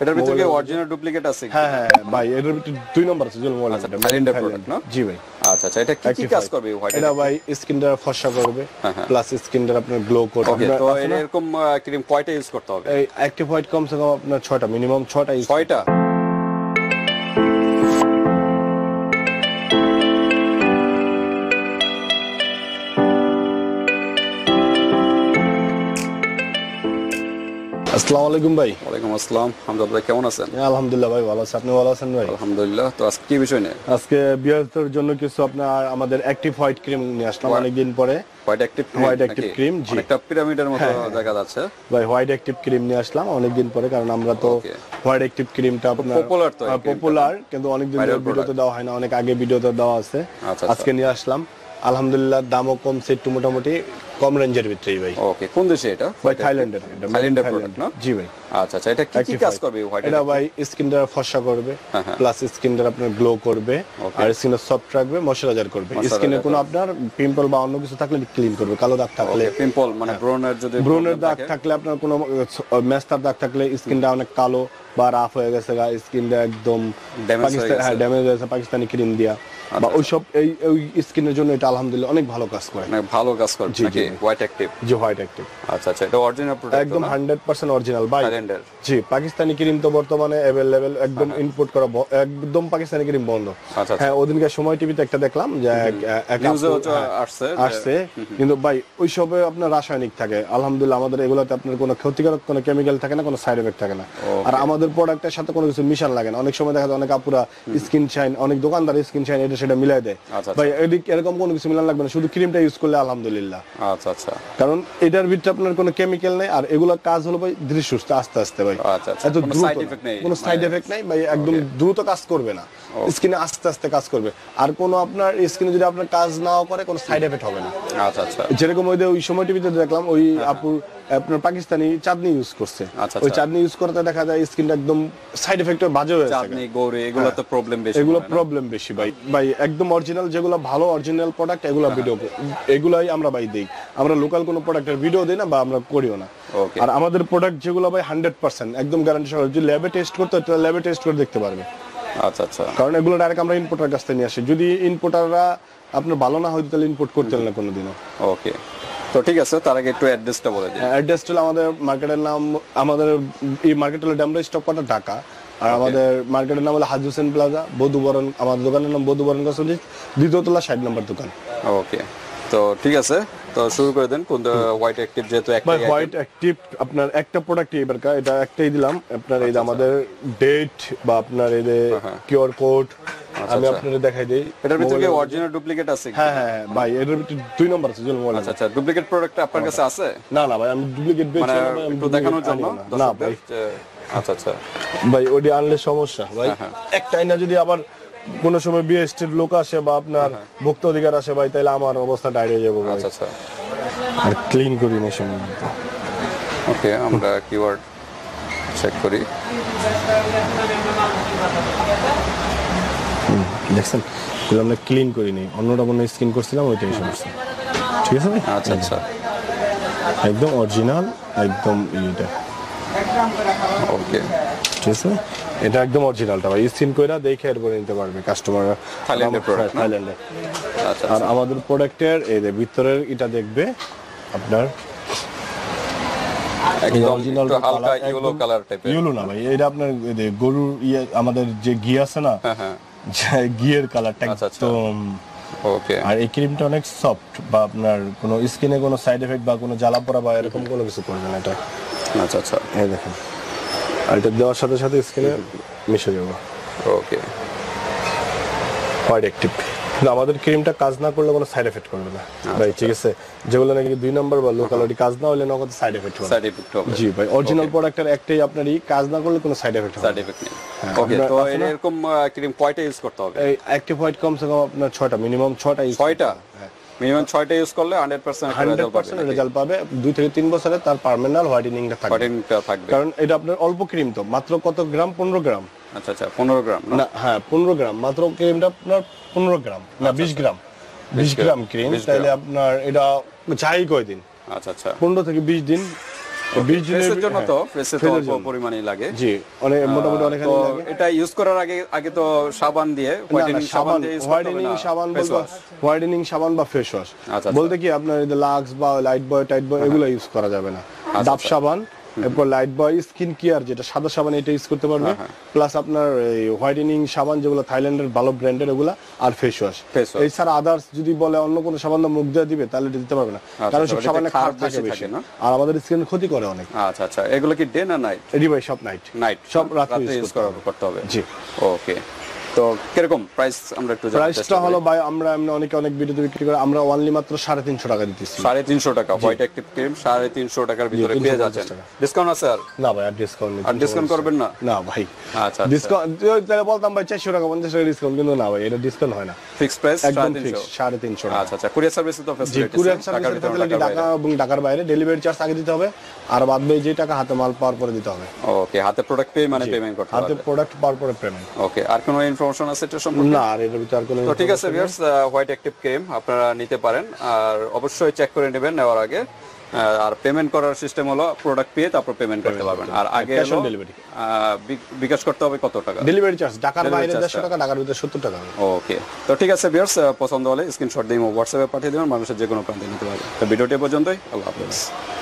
এটার ভিতরে কি অরিজিনাল ডুপ্লিকেট আছে হ্যাঁ হ্যাঁ ভাই এটার ভিতরে দুই নম্বর আছে মোবাইল আচ্ছা, না? জি ভাই। আচ্ছা আচ্ছা এটা কি কি কাজ করবে হোয়াইট এটা ভাই স্কিনটা ফর্সা করবে হ্যাঁ, হ্যাঁ। প্লাস স্কিনটা আপনার গ্লো করবে ওকে তো এরকম ক্রিম কয়টা ইউজ করতে হবে। এই অ্যাক্টিভ হোয়াইট কমসে কম আপনার ছয়টা মিনিমাম ছয়টা use ছয়টা? আসসালামু আলাইকুম ভাই। ওয়ালাইকুম আসসালাম। ভাই কেমন আছেন? আলহামদুলিল্লাহ ভাই ভালো আছে। আপনি ভালো আছেন ভাই? আলহামদুলিল্লাহ। তো আজকে কি বিষয় নিয়ে? আজকে বিয়ারদের জন্য কিছু আপনার আমাদের অ্যাক্টিভ হোয়াইট ক্রিম নিয়ে আসলাম অনেকদিন পরে। White active White active cream, জি। অনেকটা পিরামিডের মতো হ্যাঁ, দেখা যাচ্ছে। ভাই হোয়াইট অ্যাক্টিভ ক্রিম নিয়ে আসলাম অনেকদিন পরে কারণ আমরা তো. হোয়াইট অ্যাক্টিভ ক্রিমটা আপনার popular তো পপুলার কিন্তু অনেকদিন Viral ভিডিওতে দেওয়া হয় না অনেক আগে ভিডিওতে দেওয়া আছে। আচ্ছা, আচ্ছা। আজকে নিয়ে আসলাম। আলহামদুলিল্লাহ দামও কমছে একটু মোটামুটি কম রেঞ্জের ভিতরেই ভাই। ওকে কোন দেশে এটা? ভাই থাইল্যান্ডের এটা থাইল্যান্ডের থাইল্যান্ড। product না? জি ভাই। আচ্ছা আচ্ছা এটা কি কি কাজ করবে হোয়াইট এটা ভাই স্কিনটা ফর্সা করবে হ্যাঁ, হ্যাঁ। প্লাস স্কিনটা আপনার গ্লো করবে আর স্কিনটা সফট রাখবে ময়শ্চারাইজার করবে। স্কিনে কোনো আপনার পিম্পল বা অন্য কিছু থাকলে ক্লিন করবে কালো দাগ থাকলে। পিম্পল মানে ব্রনের যদি ব্রণের দাগ থাকলে আপনার কোনো মেস্তার দাগ থাকলে স্কিনটা অনেক কালো বা রাফ হয়ে গেছে স্কিনটা একদম Damage হয়ে গেছে। হ্যাঁ পাকিস্তানি ক্রিম দিয়া। বা আচ্ছা। ওইসব এই ওই স্কিনের জন্য এটা আলহামদুলিল্লাহ অনেক ভালো কাজ করে। মানে ভালো কাজ জি, নাকি জি। হোয়াইট অ্যাক্টিভ যে হোয়াইট অ্যাক্টিভ আচ্ছা আচ্ছা এটা অরিজিনাল প্রোডাক্ট একদম হান্ড্রেড পার্সেন্ট অরিজিনাল বাই থাইল্যান্ডের জি পাকিস্তানি ক্রিম তো বর্তমানে অ্যাভেলেবেল একদম ইনপুট করা একদম পাকিস্তানি ক্রিম বন্ধ। আচ্ছা, আচ্ছা। হ্যাঁ সময় টিভিতে একটা দেখলাম যে নিউজে হ্যাঁ, আসছে আসছে। কিন্তু ভাই ওইসবে আপনার রাসায়নিক থাকে। আলহামদুলিল্লাহ আমাদের এগুলোতে আপনার কোনো ক্ষতিকারক কোনো কেমিক্যাল থাকে না কোনো সাইড এফেক্ট থাকে না। আর আমাদের প্রোডাক্টের সাথে কোনো কিছু মিশান লাগে না। অনেক সময় দেখা যায় অনেক আপুরা স্কিন শাইন অনেক দোকানদার স্কিন শাইন এটা সেটা মিলাই দেয়। আচ্ছা, ভাই এদিক এরকম কোনো কিছু মিলান লাগবে না শুধু ক্রিমটা ইউজ করলে আলহামদুলিল্লাহ। আচ্ছা আচ্ছা। কারণ এটার ভিতরে আপনার কোনো কেমিক্যাল নেই আর এগুলো কাজ হলো ভাই ধীরে সুস্থ আস্তে আস্তে ভাই। আচ্ছা, আচ্ছা। এত কোনো দ্রুত কোনো সাইড এফেক্ট নাই ভাই একদম দ্রুত কাজ করবে না। স্কিনে আস্তে আস্তে কাজ করবে। আর কোনো আপনার স্কিনে যদি আপনার কাজ নাও করে কোনো সাইড এফেক্ট হবে না। আচ্ছা আচ্ছা। যেরকম ওই যে ওই সময় টিভিতে দেখলাম ওই আপুর আপনার পাকিস্তানি চাঁদনি ইউজ করছে। আচ্ছা, ওই আচ্ছা। চাঁদনি ইউজ করতে দেখা যায় স্কিনটা একদম সাইড এফেক্ট বাজে হয়ে চাঁদনি গৌরে এগুলো তো প্রবলেম বেশি এগুলো প্রবলেম বেশি ভাই। ভাই একদম অরিজিনাল যেগুলো ভালো অরিজিনাল প্রোডাক্ট এগুলো ভিডিও এগুলাই আমরা ভাই দেই। আমরা লোকাল কোনো প্রোডাক্টের ভিডিও দিই না বা আমরা করিও না. আর আমাদের প্রোডাক্ট যেগুলো ভাই হান্ড্রেড পার্সেন্ট একদম গ্যারান্টি সহ যদি ল্যাবে টেস্ট করতে হয় তাহলে ল্যাবে টেস্ট করে দেখতে পারবে। আচ্ছা আচ্ছা। কারণ এগুলো ডাইরেক্ট আমরা ইনপুটার কাছ থেকে নিয়ে আসি। যদি ইনপুটাররা আপনার ভালো না হয়তো তাহলে ইনপুট করতে না কোনোদিনও। ওকে তো ঠিক আছে তার আগে একটু অ্যাড্রেসটা বলে দিন অ্যাড্রেস হলো আমাদের মার্কেটের নাম আমাদের এই মার্কেট হলো ড্যামরা স্টক কটা ঢাকা। আর আমাদের মার্কেটের নাম হলো হাজ হোসেন প্লাজা বধুবরণ আমাদের দোকানের নাম বধুবরণ কসমেটিক্স দ্বিতীয় তলা ষাট নম্বর দোকান। ওকে তো ঠিক আছে তো শুরু করে দেন কোন হোয়াইট অ্যাক্টিভ যেহেতু একটা হোয়াইট অ্যাক্টিভ আপনার একটা প্রোডাক্ট এবার এটা একটাই দিলাম। আপনার এই আমাদের ডেট বা আপনার এই যে কিউআর কোড আমি আচ্ছা। আপনাদের দেখাই দিই। এটার ভিতরে কি অরিজিনাল ডুপ্লিকেট আছে? হ্যাঁ হ্যাঁ হ্যাঁ, ভাই এটার ভিতরে দুই নম্বর আছে জন্য আচ্ছা আচ্ছা ডুপ্লিকেট প্রোডাক্ট আপনার কাছে আছে? না না ভাই আমি ডুপ্লিকেট বেচি মানে না আমি একটু দেখানোর জন্য না। ভাই। আচ্ছা আচ্ছা। ভাই ওটি আনলে সমস্যা ভাই। হ্যাঁ, একটাই না যদি আবার কোন সময় বিএসটির লোক আসে বা আপনার ভোক্তা অধিকার আসে ভাই তাহলে আমার অবস্থা ডাইরে যাব আচ্ছা আচ্ছা। আর ক্লিন করি না সময় ওকে আমরা কিওয়ার্ড চেক করি। দেখছেন? এগুলো আমরা ক্লিন করি নি অন্যটা মনে স্কিন করছিলাম ওইটাই সমস্যা। ঠিক আছে ভাই? আচ্ছা আচ্ছা। একদম অরিজিনাল একদম ইটা ওকে। ঠিক আছে এটা একদম অরিজিনালটা ভাই। স্কিন কইরা দেখে এরপরে নিতে পারবে কাস্টমাররা থাইল্যান্ডের থাইল্যান্ডে আচ্ছা আর আমাদের প্রোডাক্টের এই যে ভিতরের এটা দেখবে আপনার গরুর ইয়ে আমাদের যে ঘি আছে না হ্যাঁ হ্যাঁ। ঘিয়ের কালারটা আচ্ছা, আচ্ছা। একদম ওকে আর এই ক্রিমটা অনেক সফট বা আপনার কোনো স্কিনে কোনো সাইড এফেক্ট বা কোনো জ্বালা পোড়া বা এরকম কোনো কিছু করবে না এটা। আচ্ছা আচ্ছা। এই দেখেন। আর এটা দেওয়ার সাথে সাথে স্কিনে মিশে যাবে। ওকে। হোয়াইট অ্যাক্টিভ কিন্তু আমাদের ক্রিমটা কাজ না করলে কোনো সাইড এফেক্ট করবে না। আচ্ছা, ভাই ঠিক আছে? যেগুলো নাকি দুই নম্বর বা লো ক্যালোরি কাজ না হলে নগদ সাইড এফেক্ট হবে সাইড ইফেক্ট হবে। জি ভাই অরিজিনাল প্রোডাক্টের একটাই আপনার এই কাজ না করলে কোনো সাইড এফেক্ট হবে সাইড না। ইফেক্ট নেই। হ্যাঁ, ওকে তো এরকম ক্রিম কয়টা ইউজ করতে হবে? এই অ্যাক্টিভ হোয়াইট কমসে কম আপনার ছয়টা মিনিমাম ছয়টা use ছয়টা? হ্যাঁ। মিনিমাম 6টা ইউজ করলে hundred percent hundred percent result পাবে। দুই থেকে তিন বছরে তার পার্মানেন্ট হোয়াইটেনিংটা থাকবে। হোয়াইটেনিংটা থাকবে। কারণ এটা আপনার অল্প ক্রিম তো মাত্র কত গ্রাম? পনেরো গ্রাম। আচ্ছা আচ্ছা পনেরো গ্রাম না? হ্যাঁ পনেরো গ্রাম। মাত্র ক্রিমটা আপনার পনেরো গ্রাম। না বিশ গ্রাম। বিশ গ্রাম ক্রিম তাহলে আপনার এটা চাই কয়দিন? আচ্ছা আচ্ছা। পনেরো থেকে বিশ দিন। বিশ জন্য তো হ্যাঁ, তো অল্প জন্য। লাগে। জি অনেক মোটামুটি তো লাগে। এটা ইউজ করার আগে আগে তো সাবান দিয়ে হোয়াইটেনিং সাবান সাবান হোয়াইটেনিং সাবান face হোয়াইটেনিং সাবান বা ফেস ওয়াশ আচ্ছা, বলতে কি আপনার লাক্স বা লাইট বয় টাইট বয় এগুলো ইউজ করা যাবে না। ডাব সাবান এরপর লাইট বয় স্কিন কেয়ার যেটা সাদা সাবান এটা ইউজ করতে পারবে। হ্যাঁ, প্লাস আপনার এই হোয়াইটেনিং সাবান যেগুলো থাইল্যান্ডের ভালো ব্র্যান্ডের ওগুলা আর ফেস ওয়াশ। এছাড়া আদার্স যদি বলে অন্য কোনো সাবান মুখ দিয়ে দিবে তাহলে দিতে পারবে না। কারণ আচ্ছা, সব সাবানে খার খার থাকে বেশি? আর আমাদের স্কিন ক্ষতি করে অনেক। আচ্ছা আচ্ছা এগুলো কি ডে না নাইট এডি সব নাইট নাইট সব রাত্রে ইউজ করতে হবে। জি। ওকে তো কীরকম প্রাইস আমরা একটু প্রাইসটা হলো ভাই আমরা এমনি অনেকে অনেক ভিডিওতে বিক্রি করে আমরা অনলি মাত্র সাড়ে তিনশো টাকা দিতেছি। সাড়ে তিনশো টাকা হোয়াইট অ্যাক্টিভ ক্রিম সাড়ে তিনশো টাকার ভিতরে পেয়ে 350 যাচ্ছেন। ডিসকাউন্ট আছে আর? না ভাই আর ডিসকাউন্ট নেই আর ডিসকাউন্ট করবেন না? না ভাই। আচ্ছা আচ্ছা। ডিসকাউন্ট তাহলে বলতাম ভাই চারশো টাকা পঞ্চাশ টাকা ডিসকাউন্ট কিন্তু না ভাই এটা ডিসকাউন্ট হয় না। ফিক্স প্রাইস একদম সাড়ে ফিক্স তিনশো সাড়ে তিনশো টাকা। আচ্ছা আচ্ছা কুরিয়ার সার্ভিসে তো জি ফ্যাসিলিটি কুরিয়ার সার্ভিসের ফ্যাসিলিটি ঢাকা এবং ঢাকার বাইরে ডেলিভারি চার্জ আগে দিতে হবে আর বাদ বাকি যে টাকা হাতে মাল পাওয়ার পরে দিতে হবে। ওকে হাতে প্রোডাক্ট পেয়ে মানে পেমেন্ট করতে হাতে প্রোডাক্ট পাওয়ার পরে পেমেন্ট ওকে আর কোনো ইনফরমেশন সম্পর্কে? না আর ভিতরে আর কোনো তো ঠিক আছে ভিউয়ার্স হোয়াইট অ্যাক্টিভ ক্রিম আপনারা নিতে পারেন। আর অবশ্যই চেক করে নেবেন নেওয়ার আগে। আর পেমেন্ট করার সিস্টেম হলো প্রোডাক্ট পেয়ে তারপর পেমেন্ট করতে পারবেন। আর আগে delivery। আহ, বি- বিকাশ করতে হবে কত টাকা? ডেলিভারি চার্জ ঢাকার বাইরে charge দেড়শো টাকা ঢাকার ভিতরে সত্তর টাকা। ওকে তো ঠিক আছে ভিউয়ার্স পছন্দ হলে স্ক্রিনশট দিয়ে হোয়াটসঅ্যাপে পাঠিয়ে দেবেন মানুষের যে কোনো প্রান্তে নিতে পারবে তো ভিডিওটি পর্যন্তই আল্লাহ হাফেজ।